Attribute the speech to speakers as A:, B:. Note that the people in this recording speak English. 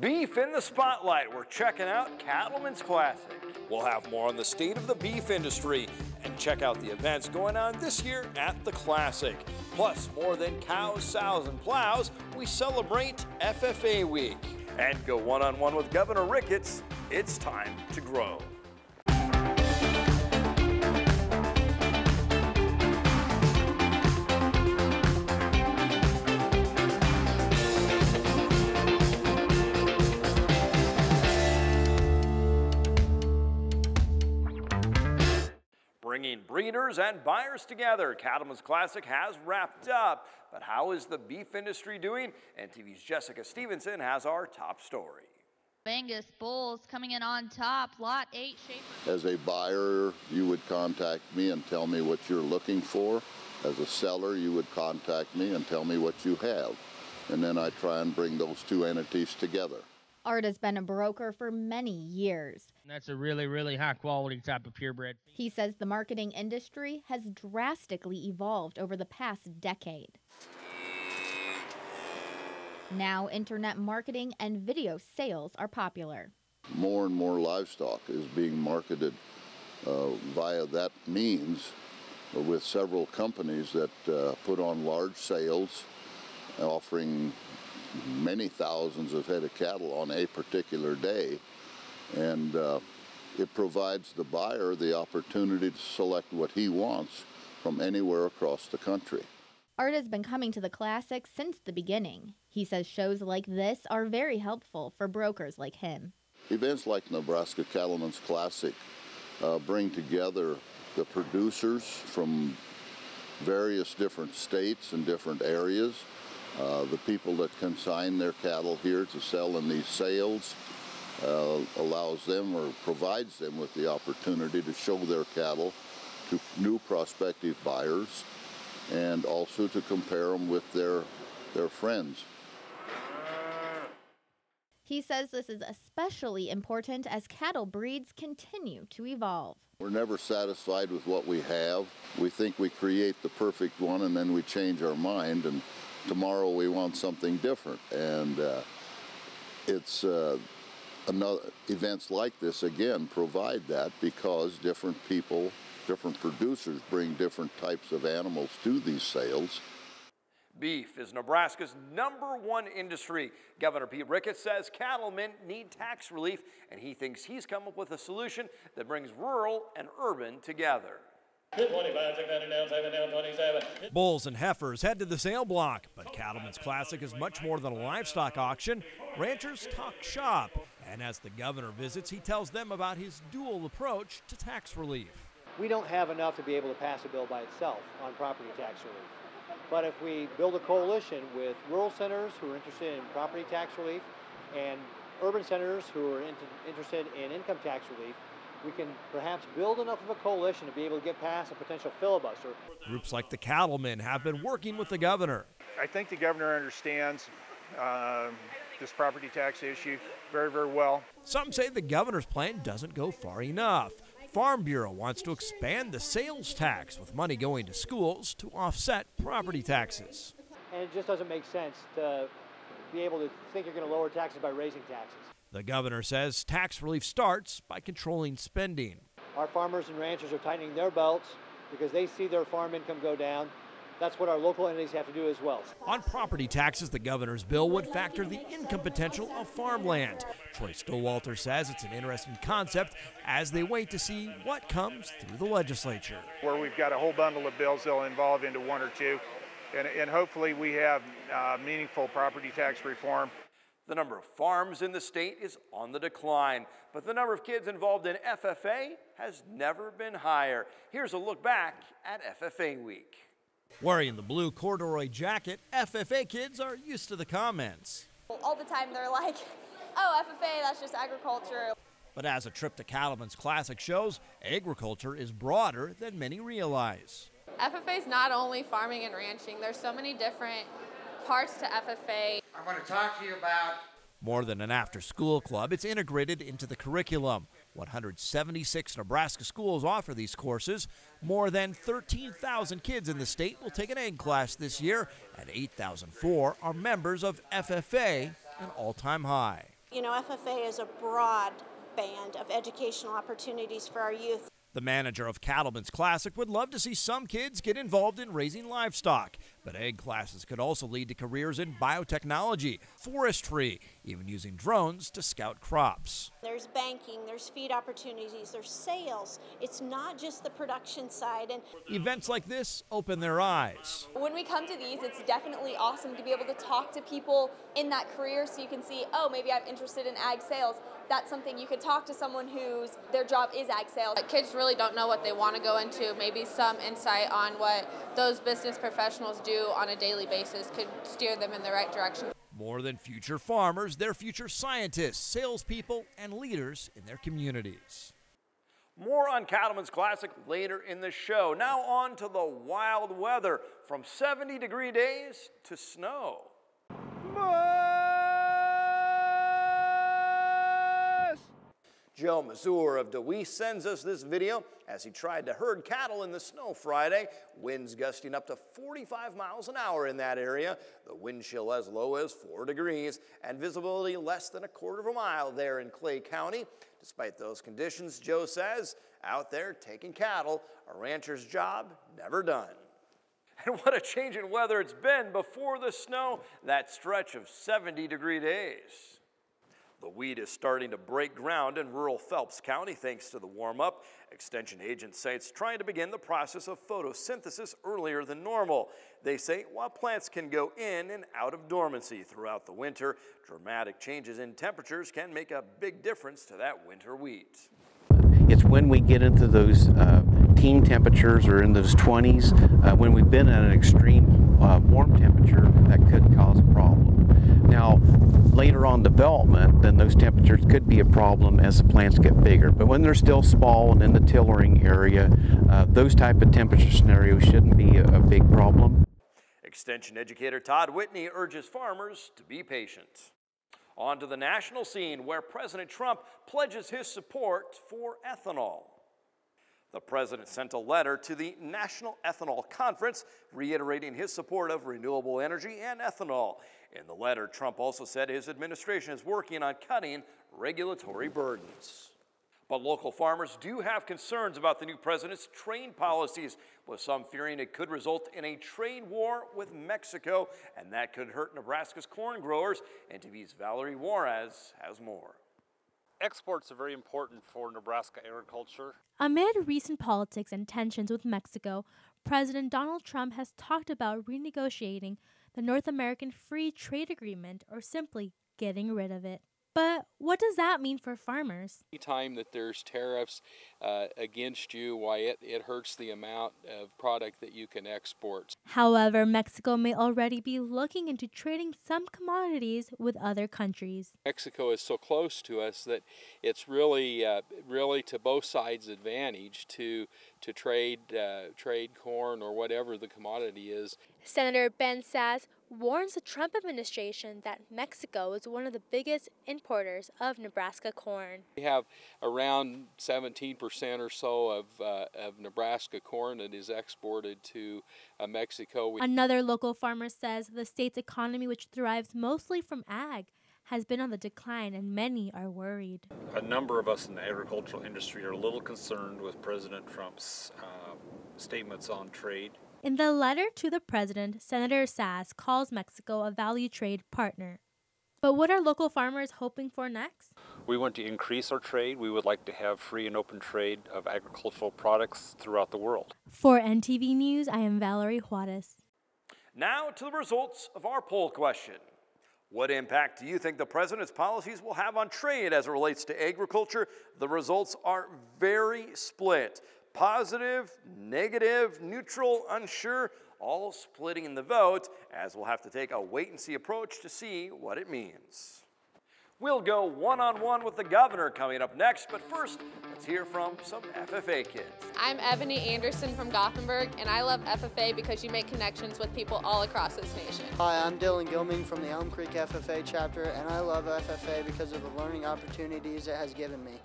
A: Beef in the spotlight. We're checking out Cattlemen's Classic. We'll have more on the state of the beef industry and check out the events going on this year at the Classic. Plus, more than cows, sows, and plows, we celebrate FFA Week. And go one on one with Governor Ricketts. It's time to grow. Bringing breeders and buyers together, Cattlemen's Classic has wrapped up. But how is the beef industry doing? NTV's Jessica Stevenson has our top story.
B: Angus bulls coming in on top, lot eight shaper.
C: As a buyer, you would contact me and tell me what you're looking for. As a seller, you would contact me and tell me what you have. And then I try and bring those two entities together.
D: Art has been a broker for many years.
E: That's a really, really high quality type of purebred.
D: He says the marketing industry has drastically evolved over the past decade. Now, internet marketing and video sales are popular.
C: More and more livestock is being marketed uh, via that means with several companies that uh, put on large sales offering many thousands of head of cattle on a particular day. And uh, it provides the buyer the opportunity to select what he wants from anywhere across the country.
D: Art has been coming to the Classic since the beginning. He says shows like this are very helpful for brokers like him.
C: Events like Nebraska Cattlemen's Classic uh, bring together the producers from various different states and different areas uh, the people that consign their cattle here to sell in these sales uh, allows them or provides them with the opportunity to show their cattle to new prospective buyers and also to compare them with their, their friends.
D: He says this is especially important as cattle breeds continue to evolve.
C: We're never satisfied with what we have. We think we create the perfect one and then we change our mind and tomorrow we want something different. And uh, it's uh, another events like this again provide that because different people, different producers bring different types of animals to these sales.
A: Beef is Nebraska's number one industry. Governor Pete Ricketts says cattlemen need tax relief, and he thinks he's come up with a solution that brings rural and urban together. Bulls and heifers head to the sale block, but Cattlemen's Classic is much more than a livestock auction. Ranchers talk shop, and as the governor visits, he tells them about his dual approach to tax relief.
F: We don't have enough to be able to pass a bill by itself on property tax relief. But if we build a coalition with rural centers who are interested in property tax relief and urban centers who are interested in income tax relief, we can perhaps build enough of a coalition to be able to get past a potential filibuster.
A: Groups like the Cattlemen have been working with the governor.
G: I think the governor understands uh, this property tax issue very, very well.
A: Some say the governor's plan doesn't go far enough. Farm Bureau wants to expand the sales tax with money going to schools to offset property taxes.
F: And it just doesn't make sense to be able to think you're going to lower taxes by raising taxes.
A: The governor says tax relief starts by controlling spending.
F: Our farmers and ranchers are tightening their belts because they see their farm income go down. That's what our local entities have to do as well.
A: On property taxes, the governor's bill would factor the income potential of farmland. Troy Stowalter says it's an interesting concept as they wait to see what comes through the legislature.
G: Where we've got a whole bundle of bills that'll involve into one or two, and, and hopefully we have uh, meaningful property tax reform
A: the number of farms in the state is on the decline, but the number of kids involved in FFA has never been higher. Here's a look back at FFA week. Wearing the blue corduroy jacket, FFA kids are used to the comments.
H: All the time they're like, oh, FFA, that's just agriculture.
A: But as a trip to Cattlemen's Classic shows, agriculture is broader than many realize.
H: FFA is not only farming and ranching, there's so many different parts to FFA.
I: I'm going to talk to you about
A: more than an after school club, it's integrated into the curriculum. 176 Nebraska schools offer these courses. More than 13,000 kids in the state will take an ag class this year, and 8,004 are members of FFA, an all time high.
I: You know, FFA is a broad band of educational opportunities for our youth.
A: The manager of Cattlemen's Classic would love to see some kids get involved in raising livestock, but ag classes could also lead to careers in biotechnology, forestry, even using drones to scout crops.
I: There's banking, there's feed opportunities, there's sales. It's not just the production side and
A: events like this open their eyes.
J: When we come to these, it's definitely awesome to be able to talk to people in that career so you can see, oh, maybe I'm interested in ag sales that's something you could talk to someone whose their job is ag sales.
H: Kids really don't know what they want to go into. Maybe some insight on what those business professionals do on a daily basis could steer them in the right direction.
A: More than future farmers, they're future scientists, salespeople, and leaders in their communities. More on Cattlemen's Classic later in the show. Now on to the wild weather from 70 degree days to snow. Joe Mazur of Deweese sends us this video as he tried to herd cattle in the snow Friday. Winds gusting up to 45 miles an hour in that area. The wind chill as low as 4 degrees and visibility less than a quarter of a mile there in Clay County. Despite those conditions, Joe says, out there taking cattle, a rancher's job never done. And what a change in weather it's been before the snow, that stretch of 70 degree days. The wheat is starting to break ground in rural Phelps County thanks to the warm up. Extension agent sites trying to begin the process of photosynthesis earlier than normal. They say while plants can go in and out of dormancy throughout the winter, dramatic changes in temperatures can make a big difference to that winter wheat.
K: It's when we get into those uh, teen temperatures or in those 20s, uh, when we've been at an extreme uh, warm temperature, that could cause a problem. Now, later on development, then those temperatures could be a problem as the plants get bigger. But when they're still small and in the tillering area, uh, those type of temperature scenarios shouldn't be a, a big problem.
A: Extension educator Todd Whitney urges farmers to be patient. On to the national scene where President Trump pledges his support for ethanol. The president sent a letter to the National Ethanol Conference reiterating his support of renewable energy and ethanol. In the letter, Trump also said his administration is working on cutting regulatory burdens. But local farmers do have concerns about the new president's trade policies, with some fearing it could result in a trade war with Mexico, and that could hurt Nebraska's corn growers. And Valerie Juarez has more.
L: Exports are very important for Nebraska agriculture.
M: Amid recent politics and tensions with Mexico, President Donald Trump has talked about renegotiating the North American Free Trade Agreement or simply getting rid of it. But what does that mean for farmers?
N: Anytime that there's tariffs uh, against you, why it, it hurts the amount of product that you can export.
M: However, Mexico may already be looking into trading some commodities with other countries.
N: Mexico is so close to us that it's really, uh, really to both sides' advantage to to trade uh, trade corn or whatever the commodity is.
M: Senator Ben Sasse warns the Trump administration that Mexico is one of the biggest importers of Nebraska corn.
N: We have around 17% or so of, uh, of Nebraska corn that is exported to uh, Mexico.
M: Another local farmer says the state's economy, which thrives mostly from ag, has been on the decline and many are worried.
L: A number of us in the agricultural industry are a little concerned with President Trump's uh, statements on trade.
M: In the letter to the president, Senator Sasse calls Mexico a value trade partner. But what are local farmers hoping for next?
L: We want to increase our trade. We would like to have free and open trade of agricultural products throughout the world.
M: For NTV News, I am Valerie Juarez.
A: Now to the results of our poll question. What impact do you think the president's policies will have on trade as it relates to agriculture? The results are very split. Positive, negative, neutral, unsure, all splitting in the vote, as we'll have to take a wait and see approach to see what it means. We'll go one on one with the governor coming up next, but first, let's hear from some FFA kids.
H: I'm Ebony Anderson from Gothenburg, and I love FFA because you make connections with people all across this nation.
O: Hi, I'm Dylan Gilming from the Elm Creek FFA chapter, and I love FFA because of the learning opportunities it has given me.